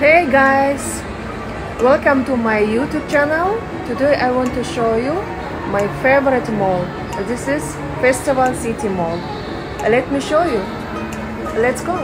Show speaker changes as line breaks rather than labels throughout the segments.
Hey guys, welcome to my YouTube channel. Today I want to show you my favorite mall. This is Festival City Mall. Let me show you. Let's go.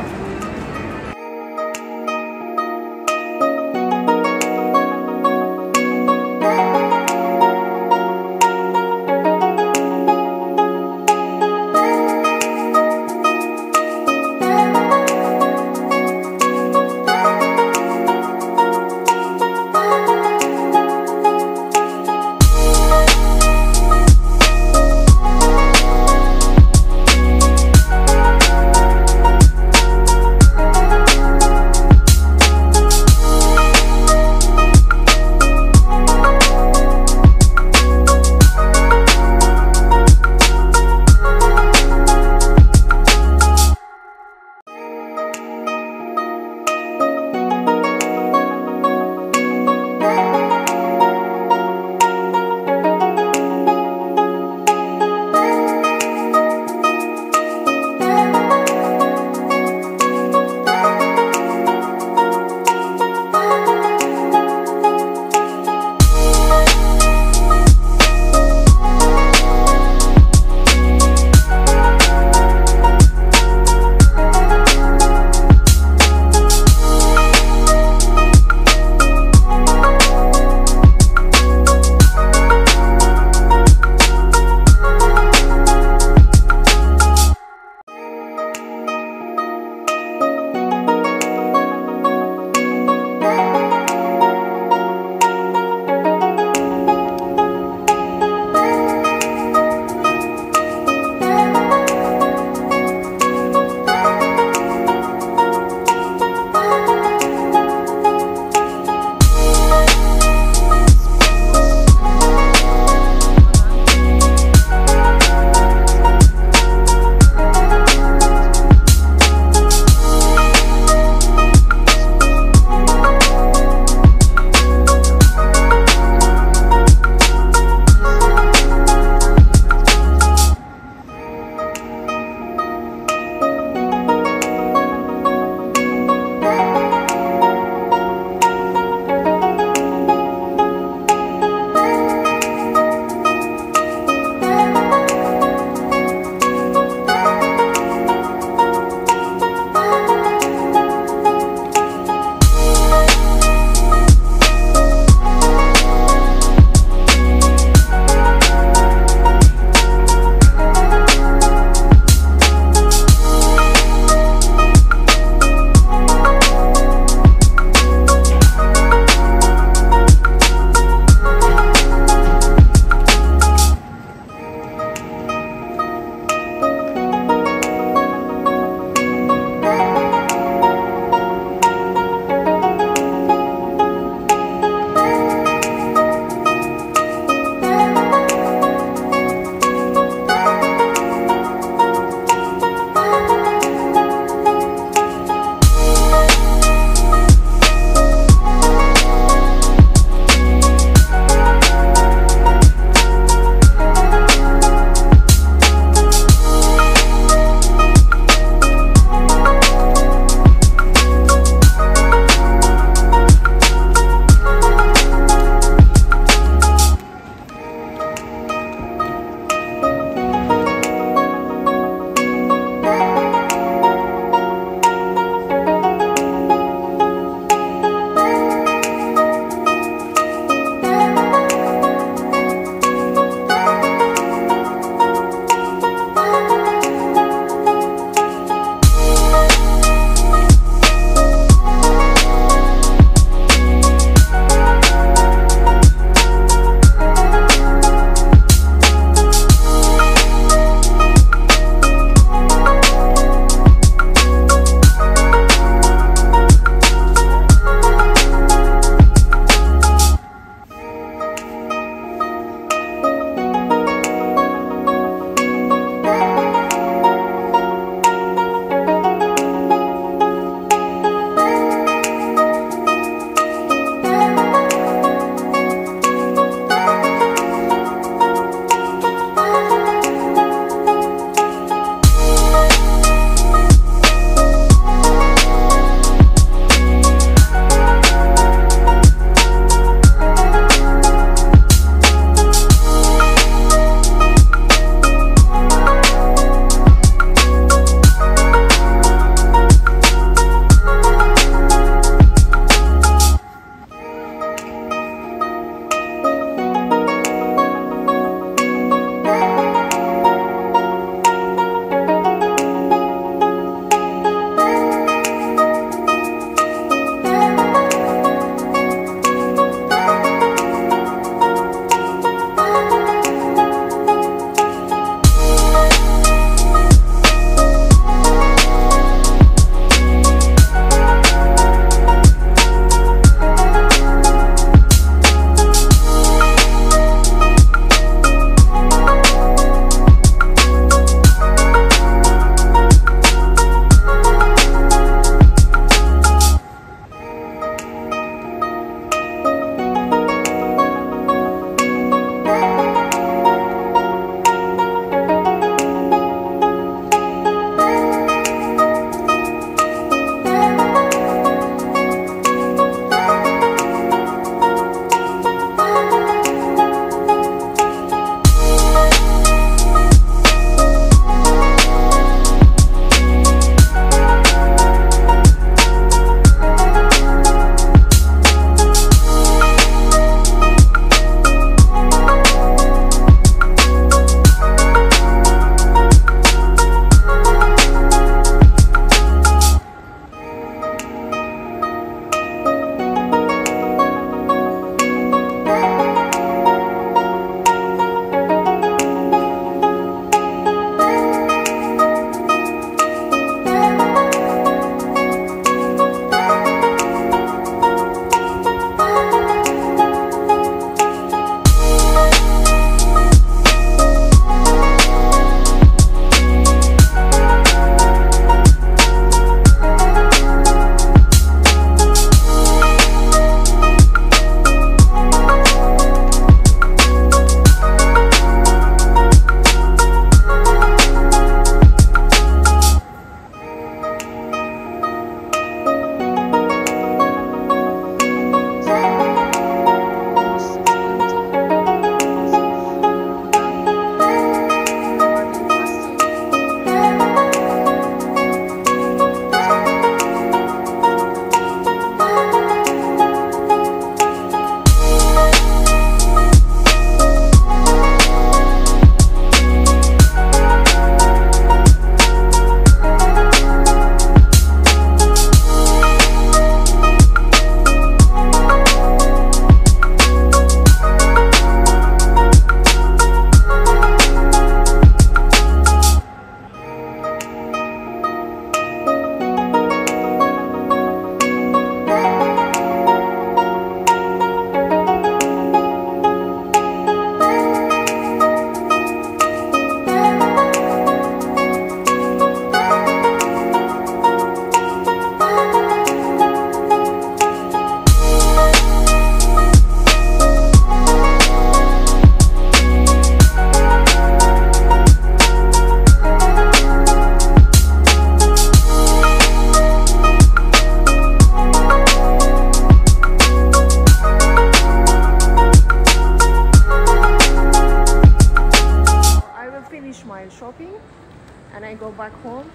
home.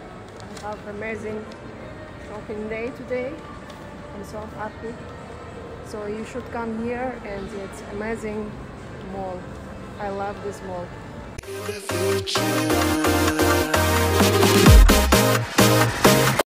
I have amazing shopping day today. I'm so happy. So you should come here and it's amazing mall. I love this mall.
Beautiful.